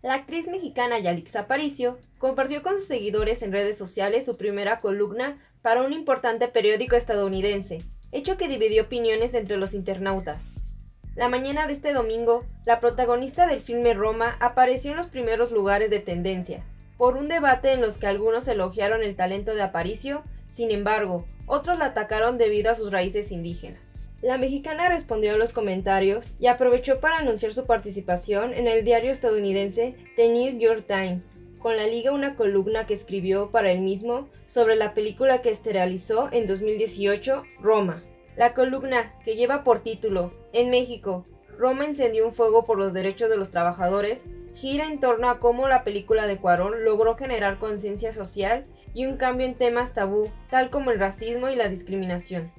La actriz mexicana Yalixa Aparicio compartió con sus seguidores en redes sociales su primera columna para un importante periódico estadounidense, hecho que dividió opiniones entre los internautas. La mañana de este domingo, la protagonista del filme Roma apareció en los primeros lugares de tendencia, por un debate en los que algunos elogiaron el talento de Aparicio, sin embargo, otros la atacaron debido a sus raíces indígenas. La mexicana respondió a los comentarios y aprovechó para anunciar su participación en el diario estadounidense The New York Times, con la liga una columna que escribió para el mismo sobre la película que esterilizó en 2018, Roma. La columna, que lleva por título En México, Roma encendió un fuego por los derechos de los trabajadores, gira en torno a cómo la película de Cuarón logró generar conciencia social y un cambio en temas tabú, tal como el racismo y la discriminación.